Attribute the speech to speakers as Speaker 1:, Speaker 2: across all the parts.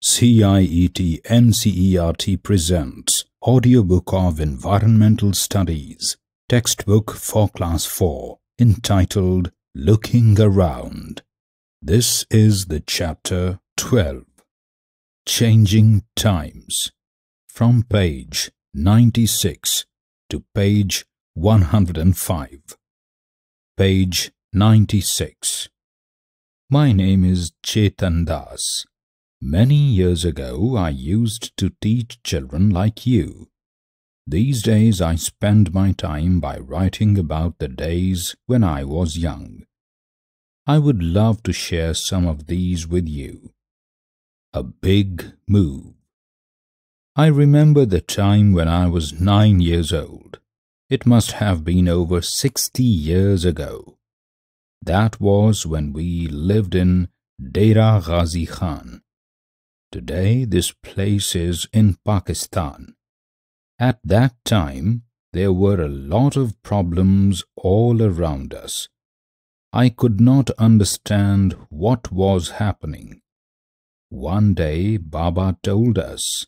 Speaker 1: CIET NCERT presents Audiobook of Environmental Studies, textbook for Class 4, entitled Looking Around. This is the chapter 12, Changing Times, from page 96 to page 105. Page 96. My name is Chetan Das. Many years ago, I used to teach children like you. These days, I spend my time by writing about the days when I was young. I would love to share some of these with you. A big move. I remember the time when I was nine years old. It must have been over sixty years ago. That was when we lived in Dera Ghazi Khan. Today, this place is in Pakistan. At that time, there were a lot of problems all around us. I could not understand what was happening. One day, Baba told us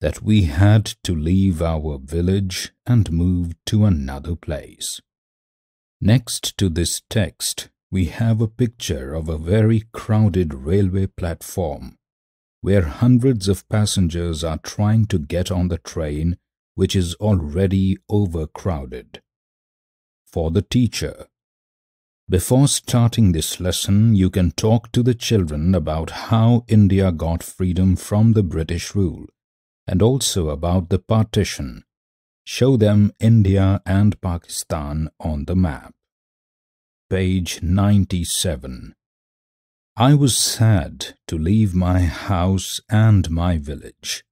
Speaker 1: that we had to leave our village and move to another place. Next to this text, we have a picture of a very crowded railway platform where hundreds of passengers are trying to get on the train which is already overcrowded. For the teacher, before starting this lesson, you can talk to the children about how India got freedom from the British rule and also about the partition. Show them India and Pakistan on the map. Page 97 I was sad to leave my house and my village.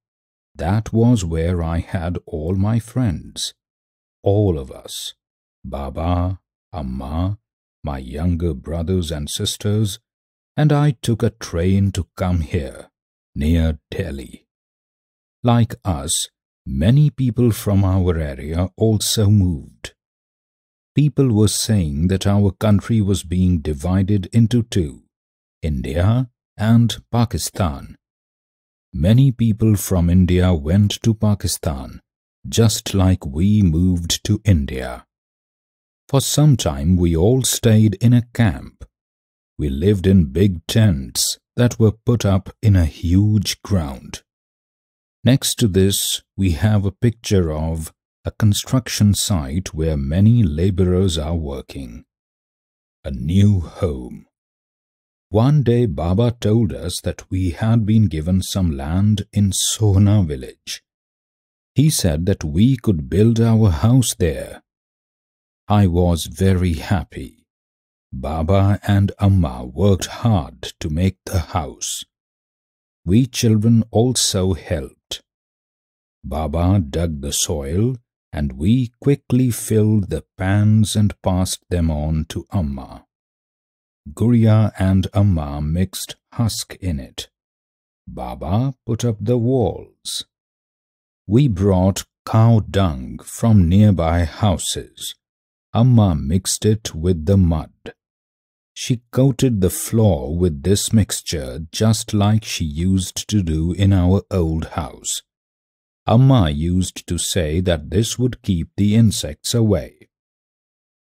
Speaker 1: That was where I had all my friends. All of us. Baba, Amma, my younger brothers and sisters, and I took a train to come here, near Delhi. Like us, many people from our area also moved. People were saying that our country was being divided into two India and Pakistan. Many people from India went to Pakistan, just like we moved to India. For some time we all stayed in a camp. We lived in big tents that were put up in a huge ground. Next to this, we have a picture of a construction site where many laborers are working. A new home. One day Baba told us that we had been given some land in Sohna village. He said that we could build our house there. I was very happy. Baba and Amma worked hard to make the house. We children also helped. Baba dug the soil and we quickly filled the pans and passed them on to Amma. Guriya and Amma mixed husk in it. Baba put up the walls. We brought cow dung from nearby houses. Amma mixed it with the mud. She coated the floor with this mixture just like she used to do in our old house. Amma used to say that this would keep the insects away.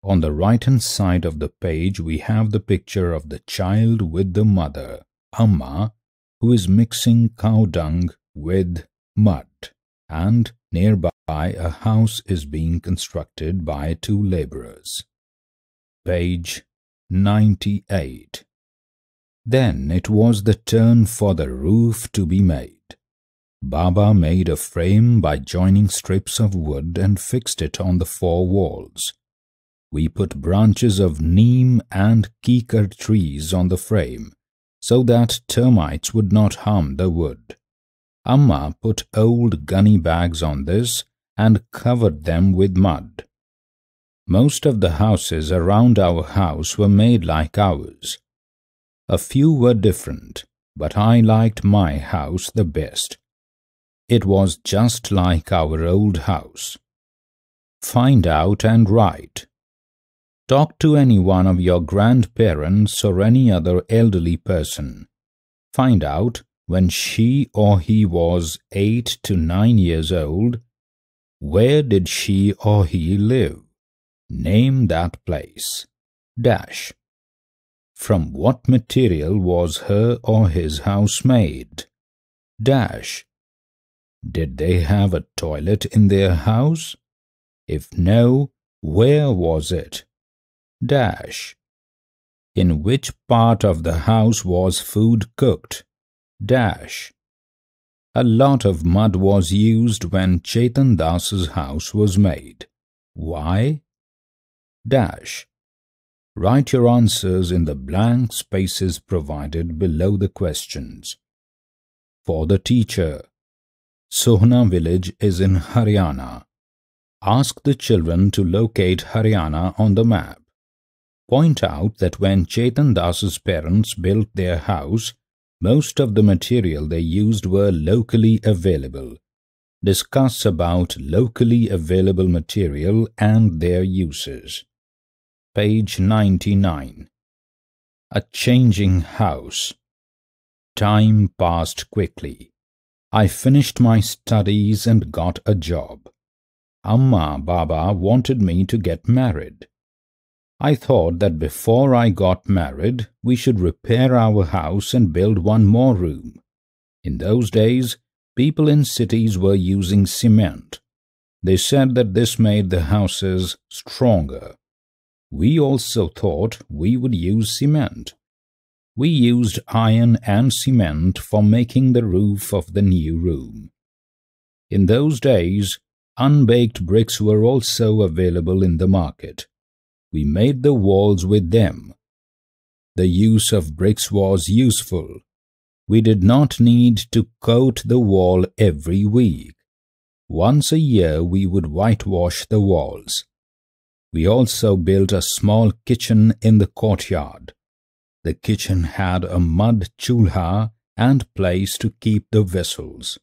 Speaker 1: On the right-hand side of the page, we have the picture of the child with the mother, Amma, who is mixing cow dung with mud. And nearby, a house is being constructed by two laborers. Page 98 Then it was the turn for the roof to be made. Baba made a frame by joining strips of wood and fixed it on the four walls we put branches of neem and kikar trees on the frame so that termites would not harm the wood. Amma put old gunny bags on this and covered them with mud. Most of the houses around our house were made like ours. A few were different, but I liked my house the best. It was just like our old house. Find out and write. Talk to any one of your grandparents or any other elderly person. Find out when she or he was eight to nine years old, where did she or he live? Name that place. Dash. From what material was her or his house made? Dash. Did they have a toilet in their house? If no, where was it? Dash. In which part of the house was food cooked? Dash. A lot of mud was used when Chetan Das's house was made. Why? Dash. Write your answers in the blank spaces provided below the questions. For the teacher, Sohna village is in Haryana. Ask the children to locate Haryana on the map. Point out that when Chetan Das's parents built their house, most of the material they used were locally available. Discuss about locally available material and their uses. Page 99 A changing house. Time passed quickly. I finished my studies and got a job. Amma Baba wanted me to get married. I thought that before I got married, we should repair our house and build one more room. In those days, people in cities were using cement. They said that this made the houses stronger. We also thought we would use cement. We used iron and cement for making the roof of the new room. In those days, unbaked bricks were also available in the market. We made the walls with them. The use of bricks was useful. We did not need to coat the wall every week. Once a year we would whitewash the walls. We also built a small kitchen in the courtyard. The kitchen had a mud chulha and place to keep the vessels.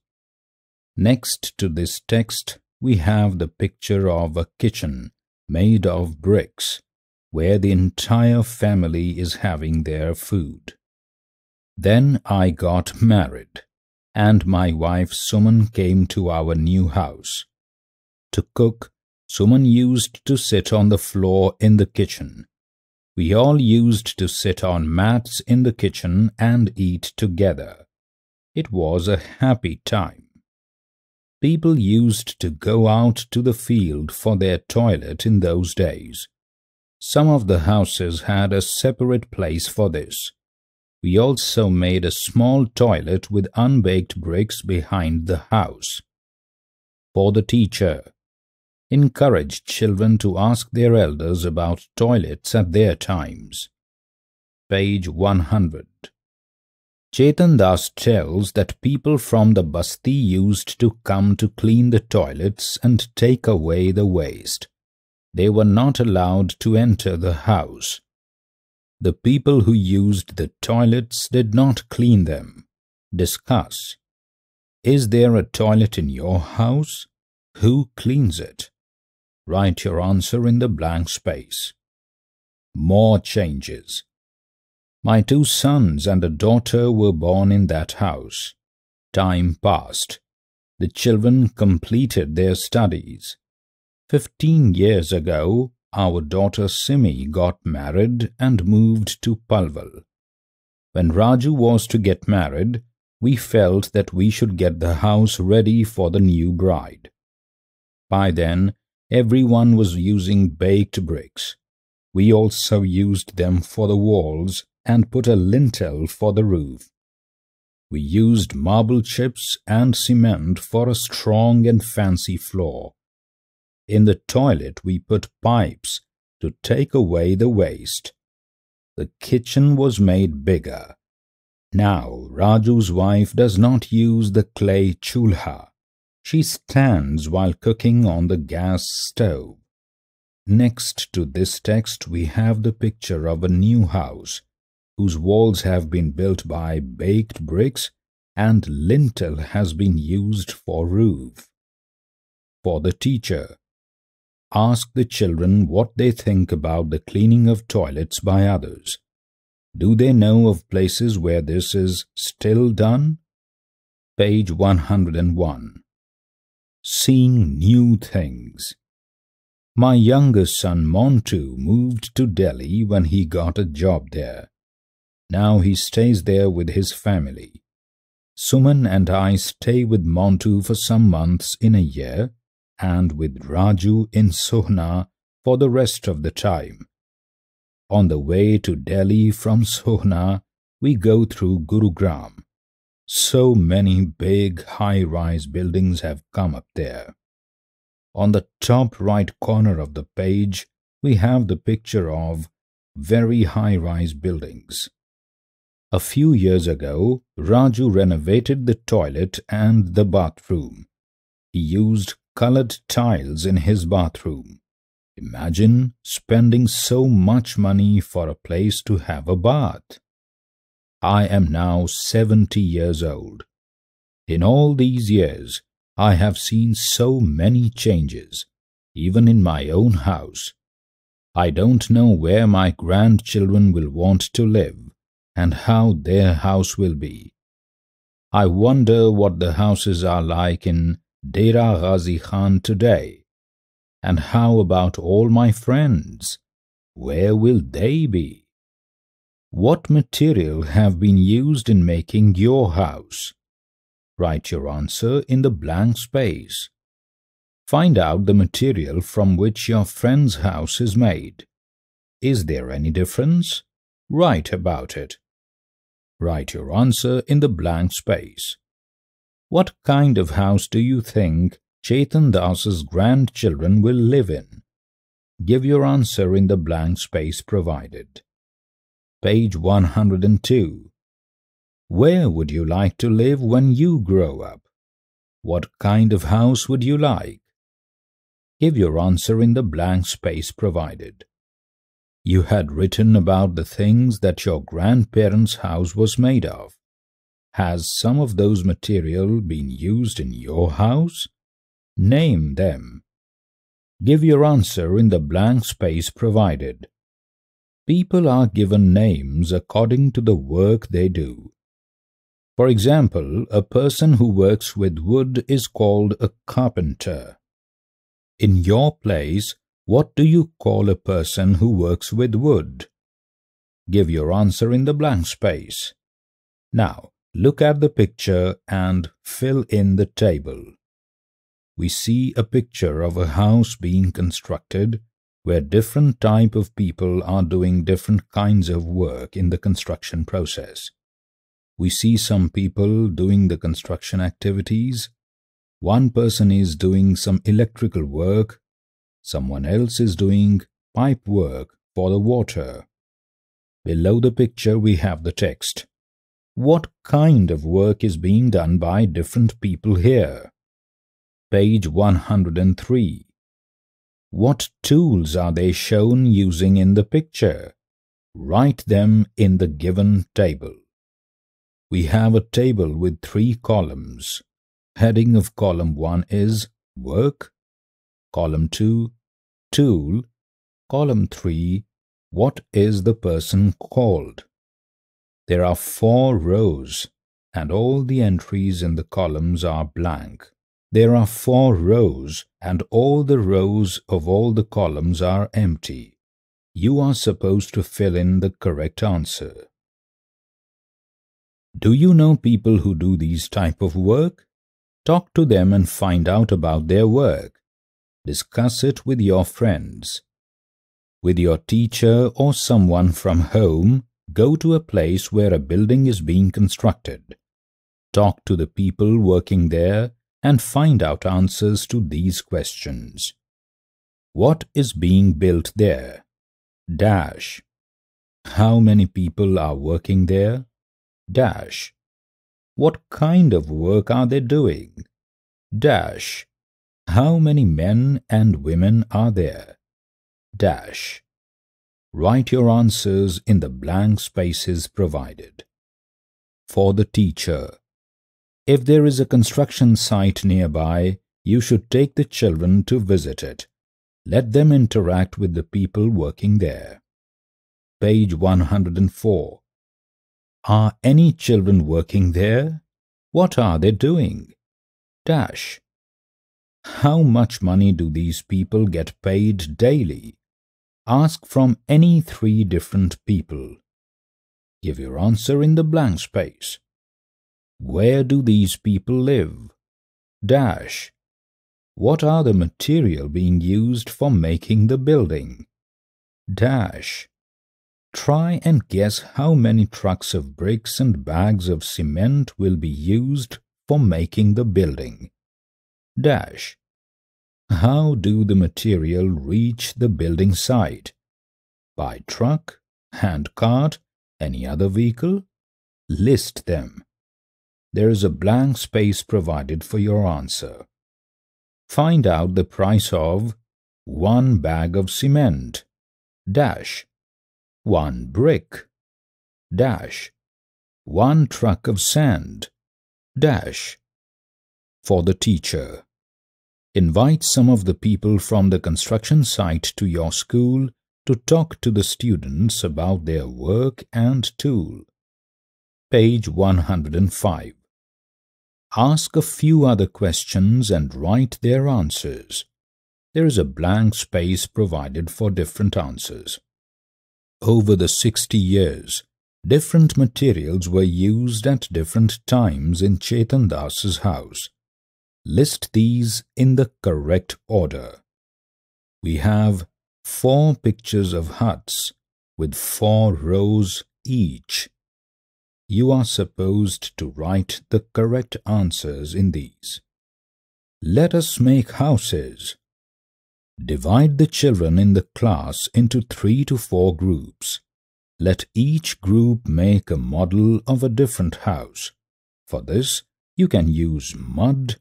Speaker 1: Next to this text, we have the picture of a kitchen made of bricks, where the entire family is having their food. Then I got married, and my wife Suman came to our new house. To cook, Suman used to sit on the floor in the kitchen. We all used to sit on mats in the kitchen and eat together. It was a happy time. People used to go out to the field for their toilet in those days. Some of the houses had a separate place for this. We also made a small toilet with unbaked bricks behind the house. For the teacher, encouraged children to ask their elders about toilets at their times. Page 100 Chetan Das tells that people from the basti used to come to clean the toilets and take away the waste. They were not allowed to enter the house. The people who used the toilets did not clean them. Discuss. Is there a toilet in your house? Who cleans it? Write your answer in the blank space. More changes. My two sons and a daughter were born in that house. Time passed. The children completed their studies. Fifteen years ago, our daughter Simi got married and moved to Palwal. When Raju was to get married, we felt that we should get the house ready for the new bride. By then, Everyone was using baked bricks. We also used them for the walls and put a lintel for the roof. We used marble chips and cement for a strong and fancy floor. In the toilet we put pipes to take away the waste. The kitchen was made bigger. Now Raju's wife does not use the clay chulha. She stands while cooking on the gas stove. Next to this text we have the picture of a new house whose walls have been built by baked bricks and lintel has been used for roof. For the teacher, ask the children what they think about the cleaning of toilets by others. Do they know of places where this is still done? Page 101. Seeing New Things. My youngest son Montu moved to Delhi when he got a job there. Now he stays there with his family. Suman and I stay with Montu for some months in a year and with Raju in Sohna for the rest of the time. On the way to Delhi from Sohna, we go through Gurugram. So many big high-rise buildings have come up there. On the top right corner of the page, we have the picture of very high-rise buildings. A few years ago, Raju renovated the toilet and the bathroom. He used colored tiles in his bathroom. Imagine spending so much money for a place to have a bath. I am now 70 years old. In all these years, I have seen so many changes, even in my own house. I don't know where my grandchildren will want to live and how their house will be. I wonder what the houses are like in Dera Ghazi Khan today. And how about all my friends? Where will they be? What material have been used in making your house? Write your answer in the blank space. Find out the material from which your friend's house is made. Is there any difference? Write about it. Write your answer in the blank space. What kind of house do you think Chetan Das's grandchildren will live in? Give your answer in the blank space provided. Page 102. Where would you like to live when you grow up? What kind of house would you like? Give your answer in the blank space provided. You had written about the things that your grandparents' house was made of. Has some of those material been used in your house? Name them. Give your answer in the blank space provided. People are given names according to the work they do. For example, a person who works with wood is called a carpenter. In your place, what do you call a person who works with wood? Give your answer in the blank space. Now, Look at the picture and fill in the table. We see a picture of a house being constructed where different type of people are doing different kinds of work in the construction process. We see some people doing the construction activities. One person is doing some electrical work. Someone else is doing pipe work for the water. Below the picture we have the text what kind of work is being done by different people here. Page 103. What tools are they shown using in the picture? Write them in the given table. We have a table with three columns. Heading of column 1 is Work, column 2 Tool, column 3 What is the person called? There are four rows, and all the entries in the columns are blank. There are four rows, and all the rows of all the columns are empty. You are supposed to fill in the correct answer. Do you know people who do these type of work? Talk to them and find out about their work. Discuss it with your friends. With your teacher or someone from home, Go to a place where a building is being constructed. Talk to the people working there and find out answers to these questions. What is being built there? Dash. How many people are working there? Dash. What kind of work are they doing? Dash. How many men and women are there? Dash. Write your answers in the blank spaces provided. For the teacher, if there is a construction site nearby, you should take the children to visit it. Let them interact with the people working there. Page 104. Are any children working there? What are they doing? Dash. How much money do these people get paid daily? Ask from any three different people. Give your answer in the blank space. Where do these people live? Dash. What are the material being used for making the building? Dash. Try and guess how many trucks of bricks and bags of cement will be used for making the building. Dash. How do the material reach the building site? By truck, hand cart, any other vehicle? List them. There is a blank space provided for your answer. Find out the price of one bag of cement, dash, one brick, dash, one truck of sand, dash. For the teacher, invite some of the people from the construction site to your school to talk to the students about their work and tool. Page 105. Ask a few other questions and write their answers. There is a blank space provided for different answers. Over the 60 years, different materials were used at different times in Chetan Das's house. List these in the correct order. We have four pictures of huts with four rows each. You are supposed to write the correct answers in these. Let us make houses. Divide the children in the class into three to four groups. Let each group make a model of a different house. For this, you can use mud,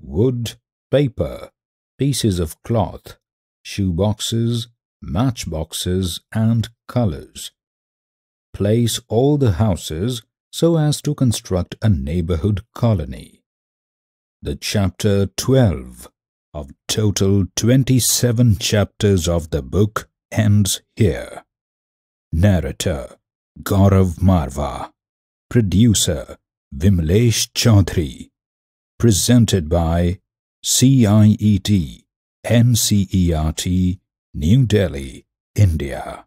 Speaker 1: wood, paper, pieces of cloth, shoe boxes, matchboxes, and colors. Place all the houses so as to construct a neighborhood colony. The chapter 12 of total 27 chapters of the book ends here. Narrator Gaurav Marva Producer Vimlesh Chaudhary Presented by CIET NCERT New Delhi, India